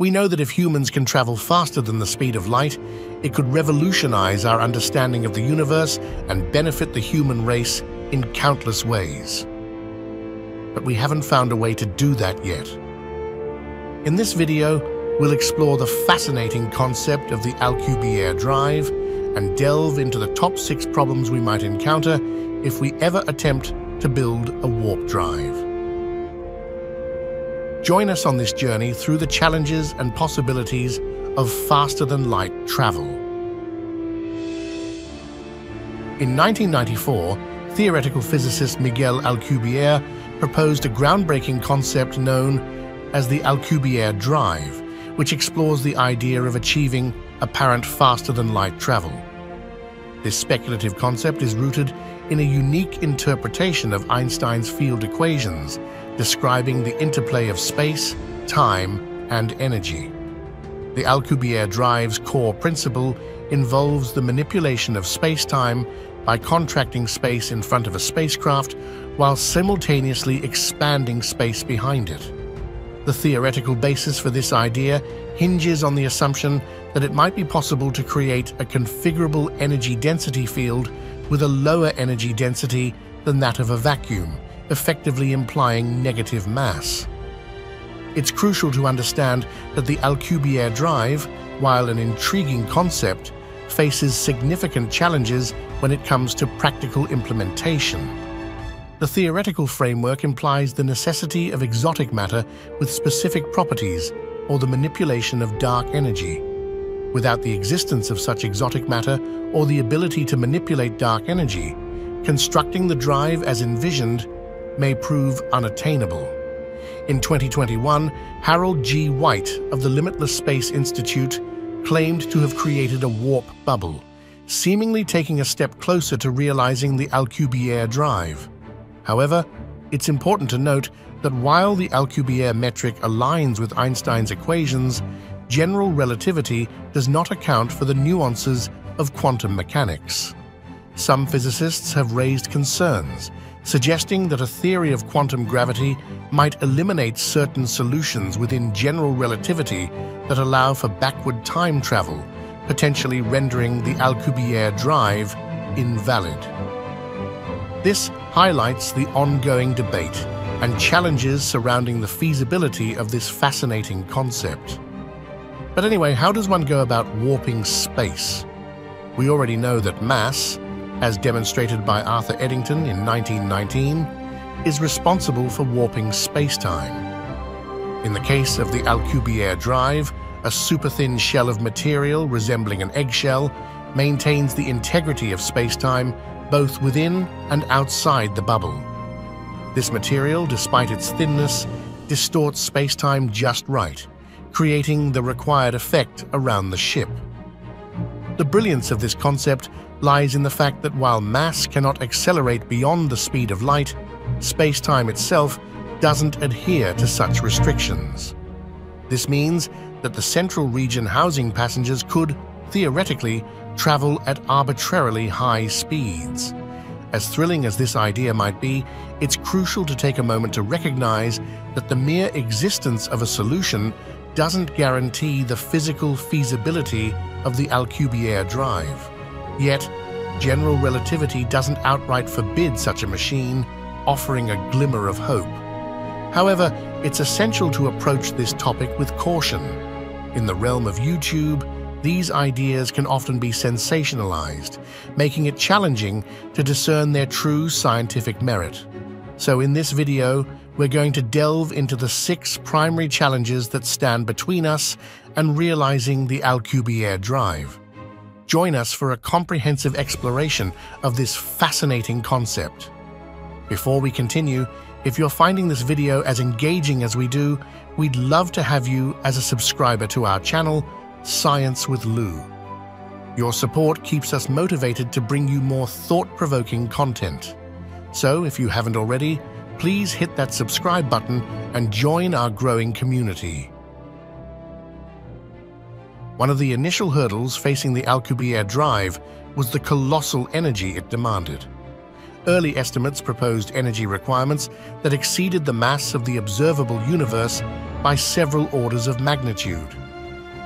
We know that if humans can travel faster than the speed of light, it could revolutionize our understanding of the universe and benefit the human race in countless ways. But we haven't found a way to do that yet. In this video, we'll explore the fascinating concept of the Alcubierre drive and delve into the top six problems we might encounter if we ever attempt to build a warp drive. Join us on this journey through the challenges and possibilities of faster-than-light travel. In 1994, theoretical physicist Miguel Alcubierre proposed a groundbreaking concept known as the Alcubierre drive, which explores the idea of achieving apparent faster-than-light travel. This speculative concept is rooted in a unique interpretation of Einstein's field equations describing the interplay of space, time, and energy. The Alcubierre drive's core principle involves the manipulation of space-time by contracting space in front of a spacecraft while simultaneously expanding space behind it. The theoretical basis for this idea hinges on the assumption that it might be possible to create a configurable energy density field with a lower energy density than that of a vacuum, effectively implying negative mass. It's crucial to understand that the Alcubierre drive, while an intriguing concept, faces significant challenges when it comes to practical implementation. The theoretical framework implies the necessity of exotic matter with specific properties or the manipulation of dark energy. Without the existence of such exotic matter or the ability to manipulate dark energy, constructing the drive as envisioned may prove unattainable. In 2021, Harold G. White of the Limitless Space Institute claimed to have created a warp bubble, seemingly taking a step closer to realizing the Alcubierre drive. However, it's important to note that while the Alcubierre metric aligns with Einstein's equations, general relativity does not account for the nuances of quantum mechanics. Some physicists have raised concerns suggesting that a theory of quantum gravity might eliminate certain solutions within general relativity that allow for backward time travel, potentially rendering the Alcubierre drive invalid. This highlights the ongoing debate and challenges surrounding the feasibility of this fascinating concept. But anyway, how does one go about warping space? We already know that mass, as demonstrated by Arthur Eddington in 1919, is responsible for warping spacetime. In the case of the Alcubierre drive, a super-thin shell of material resembling an eggshell maintains the integrity of spacetime both within and outside the bubble. This material, despite its thinness, distorts spacetime just right, creating the required effect around the ship. The brilliance of this concept lies in the fact that while mass cannot accelerate beyond the speed of light, space-time itself doesn't adhere to such restrictions. This means that the central region housing passengers could, theoretically, travel at arbitrarily high speeds. As thrilling as this idea might be, it's crucial to take a moment to recognize that the mere existence of a solution doesn't guarantee the physical feasibility of the Alcubierre drive. Yet, general relativity doesn't outright forbid such a machine, offering a glimmer of hope. However, it's essential to approach this topic with caution. In the realm of YouTube, these ideas can often be sensationalized, making it challenging to discern their true scientific merit. So in this video, we're going to delve into the six primary challenges that stand between us and realizing the Alcubierre drive. Join us for a comprehensive exploration of this fascinating concept. Before we continue, if you're finding this video as engaging as we do, we'd love to have you as a subscriber to our channel, Science with Lou. Your support keeps us motivated to bring you more thought-provoking content. So if you haven't already, please hit that subscribe button and join our growing community. One of the initial hurdles facing the Alcubierre drive was the colossal energy it demanded. Early estimates proposed energy requirements that exceeded the mass of the observable universe by several orders of magnitude.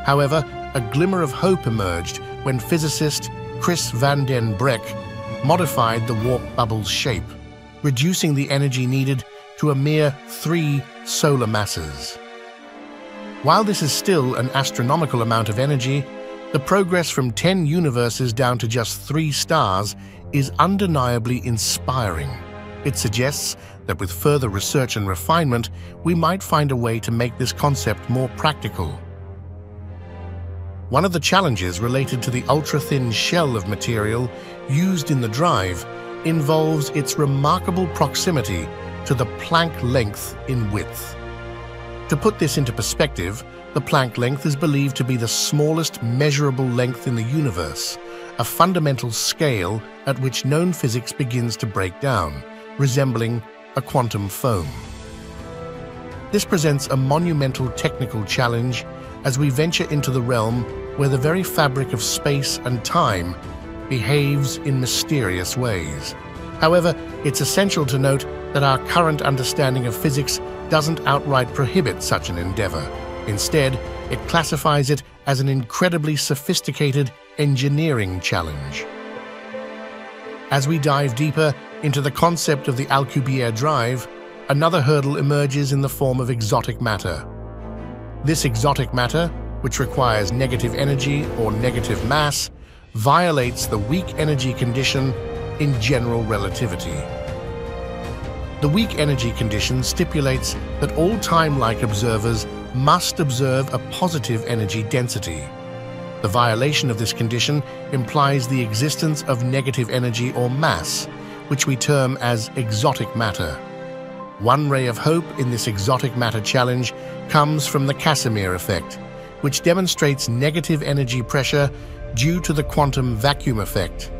However, a glimmer of hope emerged when physicist Chris van den Broeck modified the warp bubble's shape, reducing the energy needed to a mere three solar masses. While this is still an astronomical amount of energy, the progress from 10 universes down to just three stars is undeniably inspiring. It suggests that with further research and refinement, we might find a way to make this concept more practical. One of the challenges related to the ultra-thin shell of material used in the drive involves its remarkable proximity to the Planck length in width. To put this into perspective, the Planck length is believed to be the smallest measurable length in the universe, a fundamental scale at which known physics begins to break down, resembling a quantum foam. This presents a monumental technical challenge as we venture into the realm where the very fabric of space and time behaves in mysterious ways. However, it's essential to note that our current understanding of physics doesn't outright prohibit such an endeavor. Instead, it classifies it as an incredibly sophisticated engineering challenge. As we dive deeper into the concept of the Alcubierre drive, another hurdle emerges in the form of exotic matter. This exotic matter, which requires negative energy or negative mass, violates the weak energy condition in general relativity. The weak energy condition stipulates that all time-like observers must observe a positive energy density. The violation of this condition implies the existence of negative energy or mass, which we term as exotic matter. One ray of hope in this exotic matter challenge comes from the Casimir effect, which demonstrates negative energy pressure due to the quantum vacuum effect.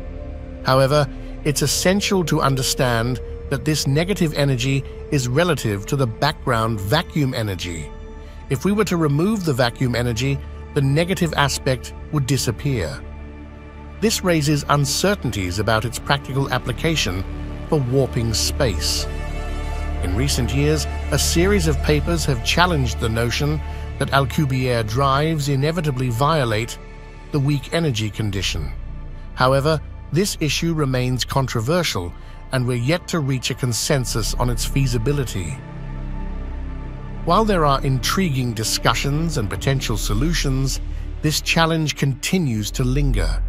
However, it's essential to understand that this negative energy is relative to the background vacuum energy. If we were to remove the vacuum energy, the negative aspect would disappear. This raises uncertainties about its practical application for warping space. In recent years, a series of papers have challenged the notion that Alcubierre drives inevitably violate the weak energy condition. However, this issue remains controversial and we're yet to reach a consensus on its feasibility. While there are intriguing discussions and potential solutions, this challenge continues to linger.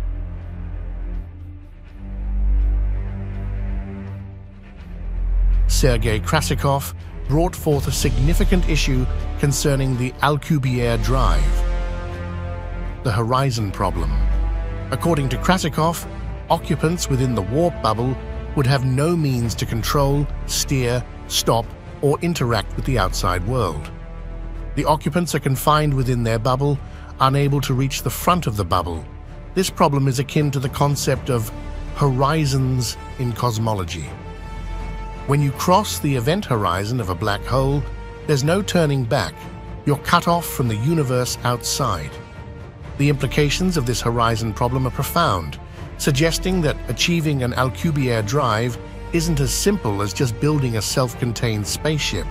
Sergei Krasnikov brought forth a significant issue concerning the Alcubierre drive, the horizon problem. According to Krasnikov, occupants within the warp bubble would have no means to control, steer, stop, or interact with the outside world. The occupants are confined within their bubble, unable to reach the front of the bubble. This problem is akin to the concept of horizons in cosmology. When you cross the event horizon of a black hole, there's no turning back. You're cut off from the universe outside. The implications of this horizon problem are profound, suggesting that achieving an Alcubierre drive isn't as simple as just building a self-contained spaceship.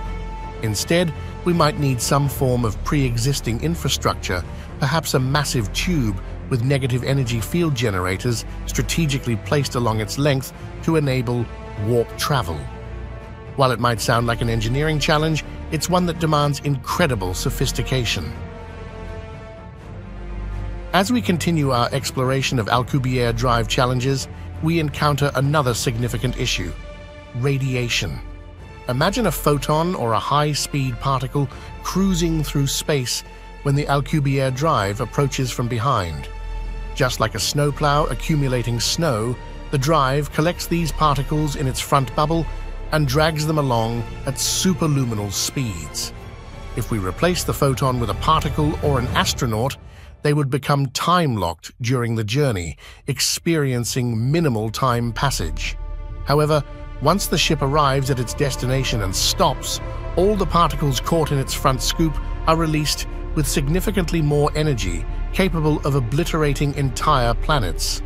Instead, we might need some form of pre-existing infrastructure, perhaps a massive tube with negative energy field generators strategically placed along its length to enable warp travel. While it might sound like an engineering challenge, it's one that demands incredible sophistication. As we continue our exploration of Alcubierre drive challenges, we encounter another significant issue radiation. Imagine a photon or a high speed particle cruising through space when the Alcubierre drive approaches from behind. Just like a snowplow accumulating snow, the drive collects these particles in its front bubble and drags them along at superluminal speeds. If we replace the photon with a particle or an astronaut, they would become time-locked during the journey, experiencing minimal time passage. However, once the ship arrives at its destination and stops, all the particles caught in its front scoop are released with significantly more energy, capable of obliterating entire planets.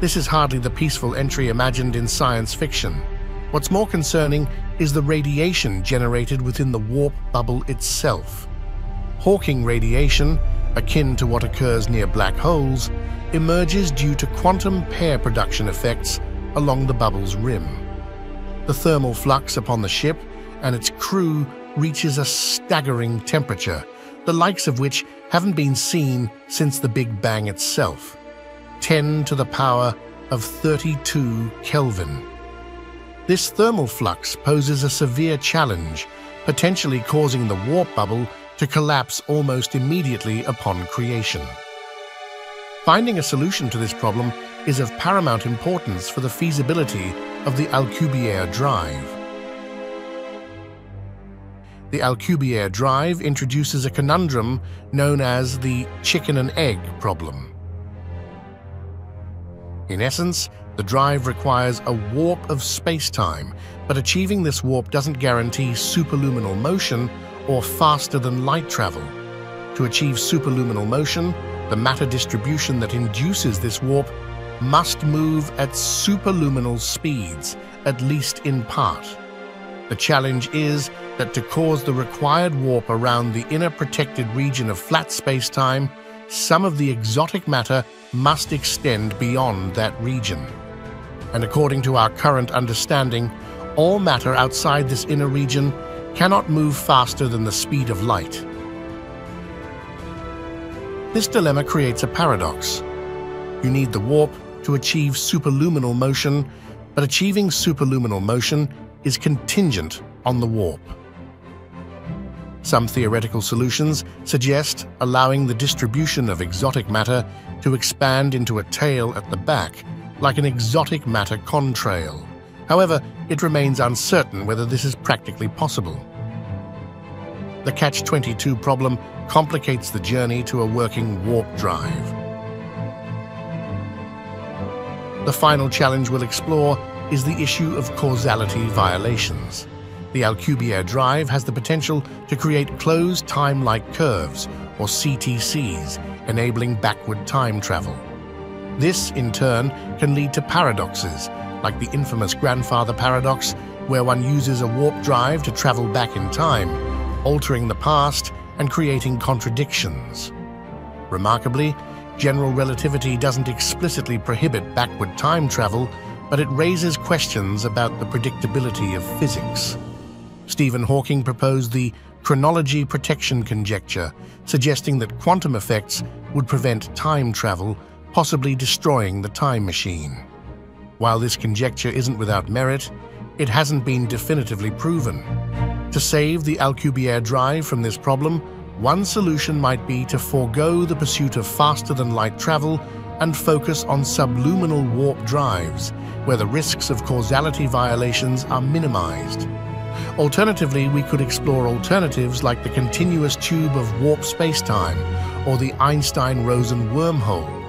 This is hardly the peaceful entry imagined in science fiction. What's more concerning is the radiation generated within the warp bubble itself. Hawking radiation, akin to what occurs near black holes, emerges due to quantum pair production effects along the bubble's rim. The thermal flux upon the ship and its crew reaches a staggering temperature, the likes of which haven't been seen since the Big Bang itself 10 to the power of 32 Kelvin. This thermal flux poses a severe challenge, potentially causing the warp bubble to collapse almost immediately upon creation. Finding a solution to this problem is of paramount importance for the feasibility of the Alcubierre drive. The Alcubierre drive introduces a conundrum known as the chicken and egg problem. In essence, the drive requires a warp of space-time, but achieving this warp doesn't guarantee superluminal motion or faster-than-light travel. To achieve superluminal motion, the matter distribution that induces this warp must move at superluminal speeds, at least in part. The challenge is that to cause the required warp around the inner protected region of flat spacetime, some of the exotic matter must extend beyond that region. And according to our current understanding, all matter outside this inner region cannot move faster than the speed of light. This dilemma creates a paradox. You need the warp to achieve superluminal motion, but achieving superluminal motion is contingent on the warp. Some theoretical solutions suggest allowing the distribution of exotic matter to expand into a tail at the back, like an exotic matter contrail. However, it remains uncertain whether this is practically possible. The Catch-22 problem complicates the journey to a working warp drive. The final challenge we'll explore is the issue of causality violations. The Alcubierre drive has the potential to create closed time-like curves, or CTCs, enabling backward time travel. This, in turn, can lead to paradoxes, like the infamous grandfather paradox, where one uses a warp drive to travel back in time, altering the past and creating contradictions. Remarkably, general relativity doesn't explicitly prohibit backward time travel, but it raises questions about the predictability of physics. Stephen Hawking proposed the chronology protection conjecture, suggesting that quantum effects would prevent time travel, possibly destroying the time machine. While this conjecture isn't without merit, it hasn't been definitively proven. To save the Alcubierre drive from this problem, one solution might be to forego the pursuit of faster-than-light travel and focus on subluminal warp drives, where the risks of causality violations are minimized. Alternatively, we could explore alternatives like the continuous tube of warp spacetime or the Einstein-Rosen wormhole.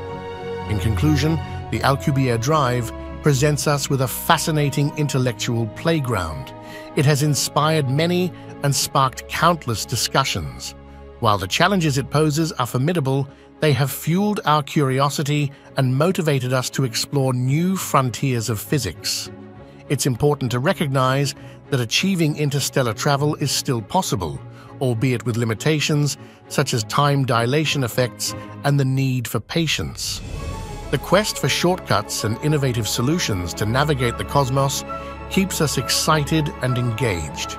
In conclusion, the Alcubierre drive presents us with a fascinating intellectual playground. It has inspired many and sparked countless discussions. While the challenges it poses are formidable, they have fueled our curiosity and motivated us to explore new frontiers of physics. It's important to recognize that achieving interstellar travel is still possible, albeit with limitations such as time dilation effects and the need for patience. The quest for shortcuts and innovative solutions to navigate the cosmos keeps us excited and engaged.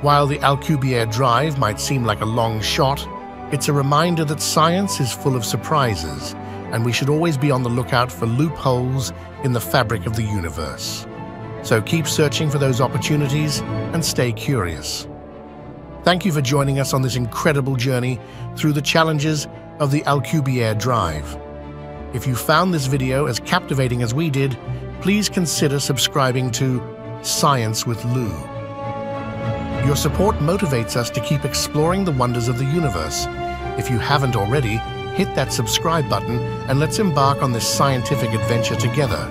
While the Alcubierre drive might seem like a long shot, it's a reminder that science is full of surprises, and we should always be on the lookout for loopholes in the fabric of the universe. So keep searching for those opportunities and stay curious. Thank you for joining us on this incredible journey through the challenges of the Alcubierre Drive. If you found this video as captivating as we did, please consider subscribing to Science with Lou. Your support motivates us to keep exploring the wonders of the universe. If you haven't already, hit that subscribe button and let's embark on this scientific adventure together.